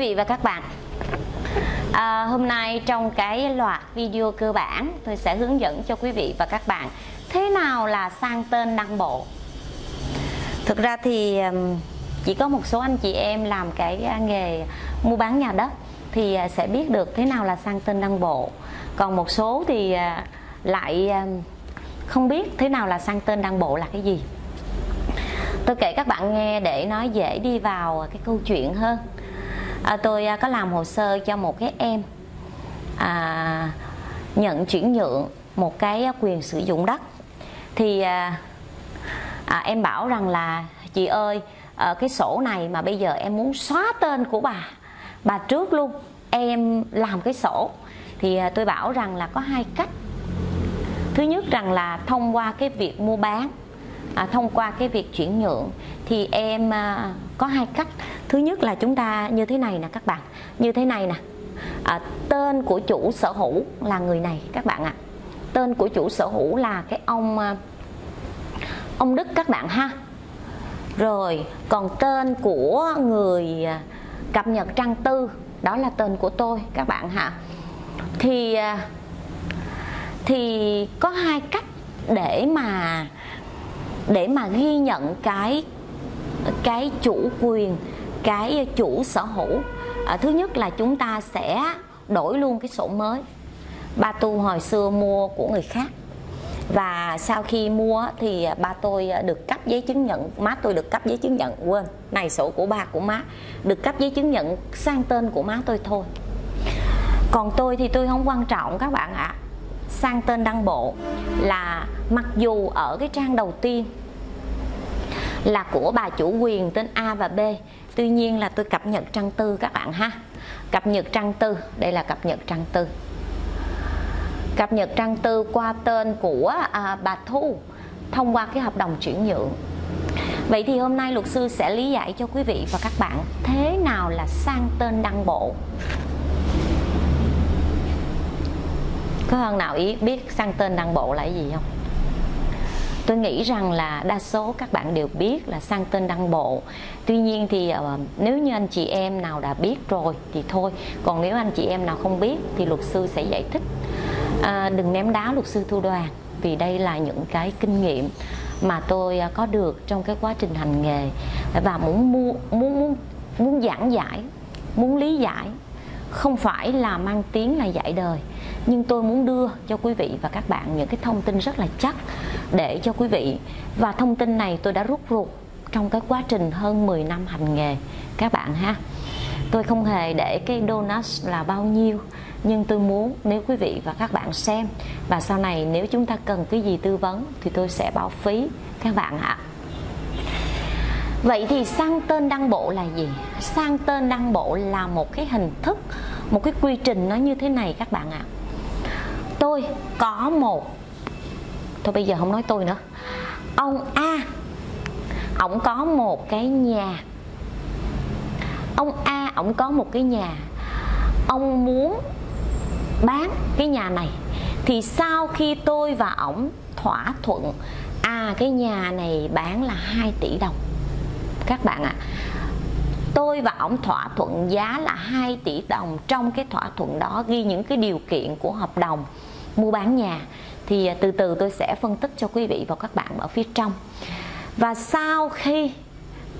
Quý vị và các bạn. À, Hôm nay trong cái loạt video cơ bản Tôi sẽ hướng dẫn cho quý vị và các bạn Thế nào là sang tên đăng bộ. Thực ra thì chỉ có một số anh chị em làm cái à, nghề mua bán nhà đất Thì à, sẽ biết được thế nào là sang tên đăng bộ. Còn một số thì à, lại không biết thế nào là sang tên đăng bộ là cái gì. Tôi kể các bạn nghe để nói dễ đi vào cái câu chuyện hơn à, tôi à, có làm hồ sơ cho một cái em à, nhận chuyển nhượng một cái à, quyền sử dụng đất. Thì à, à, em bảo rằng là chị ơi à, cái sổ này mà bây giờ em muốn xóa tên của bà bà trước luôn em làm cái sổ. Thì à, tôi bảo rằng là có hai cách. Thứ nhất rằng là thông qua cái việc mua bán à, thông qua cái việc chuyển nhượng thì em à, có hai cách. Thứ nhất là chúng ta như thế này nè các bạn như thế này nè. À, tên của chủ sở hữu là người này các bạn ạ. À. tên của chủ sở hữu là cái ông à, ông Đức các bạn ha. Rồi còn tên của người à, cập nhật trang tư đó là tên của tôi các bạn hả thì à, thì có hai cách để mà để mà ghi nhận cái cái chủ quyền cái chủ sở hữu. À, thứ nhất là chúng ta sẽ đổi luôn cái sổ mới. Ba tu hồi xưa mua của người khác. Và sau khi mua thì ba tôi được cấp giấy chứng nhận má tôi được cấp giấy chứng nhận. Quên này sổ của ba của má. Được cấp giấy chứng nhận sang tên của má tôi thôi. Còn tôi thì tôi không quan trọng các bạn ạ. à sang tên đăng bộ là mặc dù ở cái trang đầu tiên là của bà chủ quyền tên A và B tuy nhiên là tôi cập nhật trang tư các bạn ha. Cập nhật trang tư đây là cập nhật trang tư. Cập nhật trang tư qua tên của à, bà Thu thông qua cái hợp đồng chuyển nhượng. Vậy thì hôm nay luật sư sẽ lý giải cho quý vị và các bạn thế nào là sang tên đăng bộ. Có hơn nào ý biết sang tên đăng bộ là cái gì không? tôi nghĩ rằng là đa số các bạn đều biết là sang tên đăng bộ. Tuy nhiên thì uh, nếu như anh chị em nào đã biết rồi thì thôi. Còn nếu anh chị em nào không biết thì luật sư sẽ giải thích. Uh, đừng ném đá luật sư thu đoàn vì đây là những cái kinh nghiệm mà tôi uh, có được trong cái quá trình hành nghề và muốn mua muốn muốn muốn giảng giải muốn lý giải. Không phải là mang tiếng là dạy đời nhưng tôi muốn đưa cho quý vị và các bạn những cái thông tin rất là chắc để cho quý vị. Và thông tin này tôi đã rút ruột trong cái quá trình hơn 10 năm hành nghề. Các bạn ha. Tôi không hề để cái donut là bao nhiêu nhưng tôi muốn nếu quý vị và các bạn xem và sau này nếu chúng ta cần cái gì tư vấn thì tôi sẽ báo phí. Các bạn ạ. Vậy thì sang tên đăng bộ là gì? Sang tên đăng bộ là một cái hình thức, một cái quy trình nó như thế này các bạn ạ. Tôi có một thôi bây giờ không nói tôi nữa. Ông a. Ổng có một cái nhà. Ông a ổng có một cái nhà. Ông muốn bán cái nhà này. Thì sau khi tôi và ổng thỏa thuận à cái nhà này bán là 2 tỷ đồng. Các bạn ạ. À, tôi và ổng thỏa thuận giá là 2 tỷ đồng. Trong cái thỏa thuận đó ghi những cái điều kiện của hợp đồng mua bán nhà thì à, từ từ tôi sẽ phân tích cho quý vị và các bạn ở phía trong. Và sau khi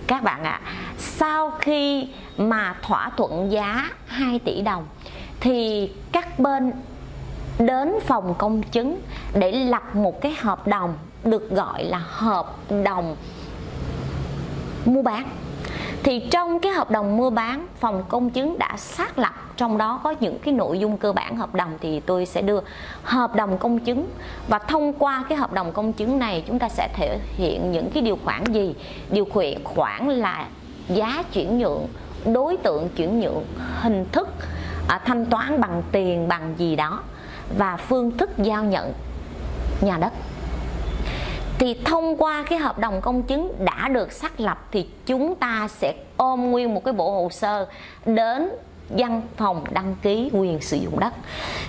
các bạn ạ à, sau khi mà thỏa thuận giá 2 tỷ đồng thì các bên đến phòng công chứng để lập một cái hợp đồng được gọi là hợp đồng mua bán thì trong cái hợp đồng mua bán phòng công chứng đã xác lập trong đó có những cái nội dung cơ bản hợp đồng thì tôi sẽ đưa hợp đồng công chứng. Và thông qua cái hợp đồng công chứng này chúng ta sẽ thể hiện những cái điều khoản gì? Điều khoản khoản là giá chuyển nhượng đối tượng chuyển nhượng hình thức à, thanh toán bằng tiền bằng gì đó và phương thức giao nhận nhà đất thì thông qua cái hợp đồng công chứng đã được xác lập thì chúng ta sẽ ôm nguyên một cái bộ hồ sơ đến văn phòng đăng ký quyền sử dụng đất.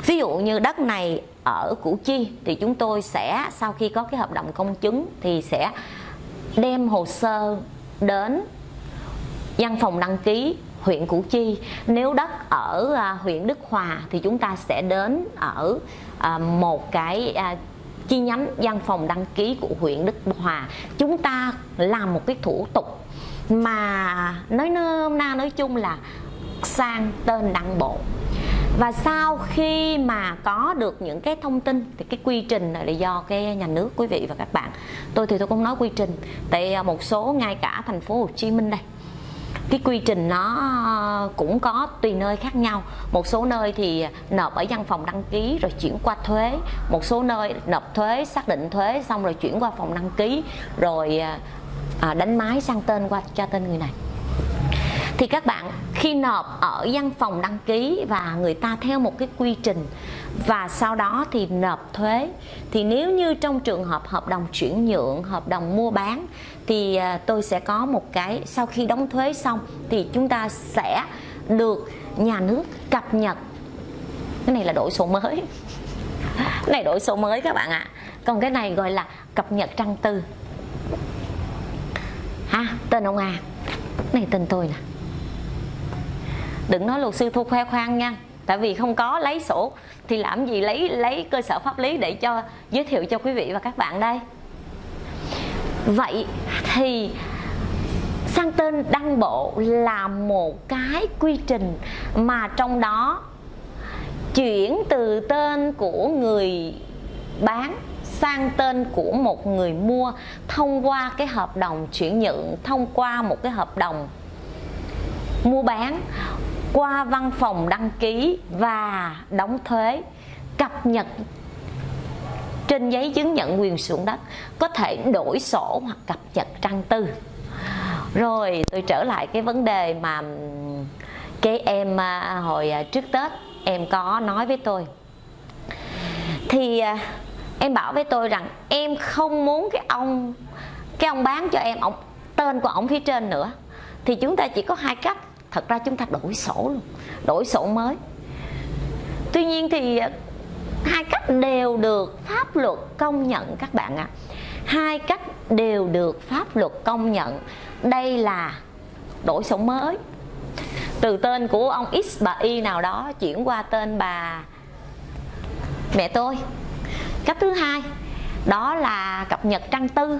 Ví dụ như đất này ở Củ Chi thì chúng tôi sẽ, sau khi có cái hợp đồng công chứng thì sẽ đem hồ sơ đến văn phòng đăng ký huyện Củ Chi. Nếu đất ở à, huyện Đức Hòa thì chúng ta sẽ đến ở à, một cái à, chi nhánh văn phòng đăng ký của huyện Đức Hòa. Chúng ta làm một cái thủ tục mà nói nôm na nói chung là sang tên đăng bộ. Và sau khi mà có được những cái thông tin thì cái quy trình này là do cái nhà nước, quý vị và các bạn. Tôi thì tôi không nói quy trình. Tại một số ngay cả thành phố Hồ Chí Minh đây cái quy trình nó cũng có tùy nơi khác nhau. Một số nơi thì nộp ở văn phòng đăng ký rồi chuyển qua thuế. Một số nơi nộp thuế, xác định thuế xong rồi chuyển qua phòng đăng ký. Rồi à, à, đánh máy sang tên qua, cho tên người này thì các bạn, khi nộp ở văn phòng đăng ký và người ta theo một cái quy trình và sau đó thì nộp thuế, thì nếu như trong trường hợp hợp đồng chuyển nhượng, hợp đồng mua bán thì à, tôi sẽ có một cái sau khi đóng thuế xong thì chúng ta sẽ được nhà nước cập nhật. Cái này là đổi số mới. Cái này đổi số mới các bạn ạ. À. còn cái này gọi là cập nhật trang tư. Ha, tên ông à này tên tôi nè đừng nói luật sư thu khoe khoang nha. Tại vì không có lấy sổ thì làm gì lấy lấy cơ sở pháp lý để cho, giới thiệu cho quý vị và các bạn đây. Vậy thì sang tên đăng bộ là một cái quy trình mà trong đó chuyển từ tên của người bán sang tên của một người mua thông qua cái hợp đồng chuyển nhượng, thông qua một cái hợp đồng mua bán qua văn phòng đăng ký và đóng thuế, cập nhật trên giấy chứng nhận quyền sử dụng đất, có thể đổi sổ hoặc cập nhật trang tư. Rồi, tôi trở lại cái vấn đề mà cái em à, hồi à, trước tết em có nói với tôi. Thì à, em bảo với tôi rằng em không muốn cái ông cái ông bán cho em, ông, tên của ông phía trên nữa. Thì chúng ta chỉ có hai cách thật ra chúng ta đổi sổ luôn, đổi sổ mới. Tuy nhiên thì à, hai cách đều được pháp luật công nhận các bạn ạ. À. hai cách đều được pháp luật công nhận. Đây là đổi sổ mới. Từ tên của ông x, bà y nào đó chuyển qua tên bà mẹ tôi. Cách thứ hai, đó là cập nhật trang tư.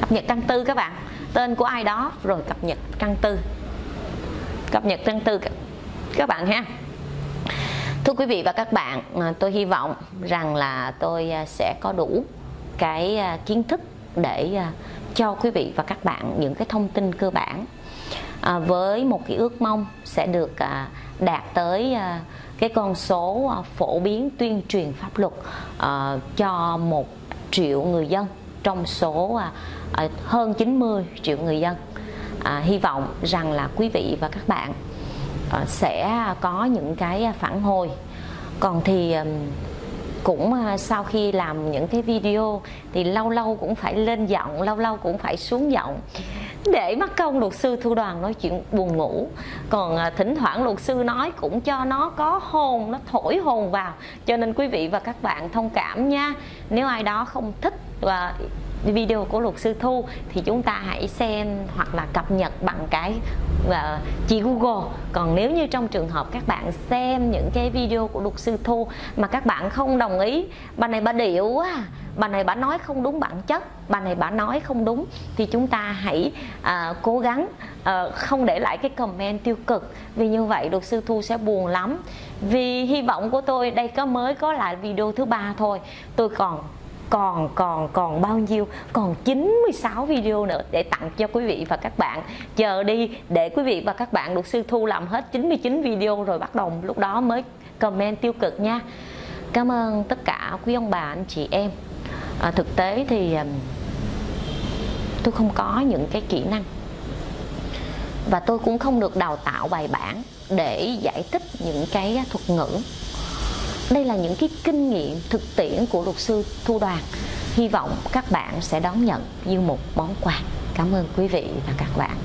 Cập nhật trang tư các bạn. Tên của ai đó rồi cập nhật trang tư cập nhật tháng tư các bạn ha. Thưa quý vị và các bạn ờ, tôi hy vọng rằng là tôi ờ, sẽ có đủ cái ờ, kiến thức để cho quý vị và các bạn những cái thông tin cơ bản à, với một cái ước mong sẽ được à, đạt tới à, cái con số à, phổ biến tuyên truyền pháp luật à, cho một triệu người dân trong số à, hơn 90 triệu người dân à, hy vọng rằng là quý vị và các bạn à, sẽ có những cái phản hồi. Còn thì cũng ờ, sau khi làm những cái video thì lâu lâu cũng phải lên giọng lâu lâu cũng phải xuống giọng để mắc công luật sư thu đoàn nói chuyện buồn ngủ. Còn thỉnh thoảng luật sư nói cũng cho nó có hồn nó thổi hồn vào. Cho nên quý vị và các bạn thông cảm nha. Nếu ai đó không thích và video của luật sư thu thì chúng ta hãy xem hoặc là cập nhật bằng cái ờ, uh, chị Google. Còn nếu như trong trường hợp các bạn xem những cái video của luật sư thu mà các bạn không đồng ý bà này bà điệu quá à, bà này bà nói không đúng bản chất bà này bà nói không đúng thì chúng ta hãy uh, cố gắng uh, không để lại cái comment tiêu cực. Vì như vậy luật sư thu sẽ buồn lắm. Vì hy vọng của tôi đây có mới có lại video thứ ba thôi. Tôi còn còn còn còn bao nhiêu? Còn 96 video nữa để tặng cho quý vị và các bạn. Chờ đi để quý vị và các bạn luật sư thu làm hết 99 video rồi bắt đầu lúc đó mới comment tiêu cực nha. Cảm ơn tất cả quý ông bà anh chị em. À, thực tế thì um, tôi không có những cái kỹ năng. Và tôi cũng không được đào tạo bài bản để giải thích những cái thuật ngữ đây là những cái kinh nghiệm thực tiễn của luật sư thu đoàn. Hy vọng các bạn sẽ đón nhận như một món quà. Cảm ơn quý vị và các bạn.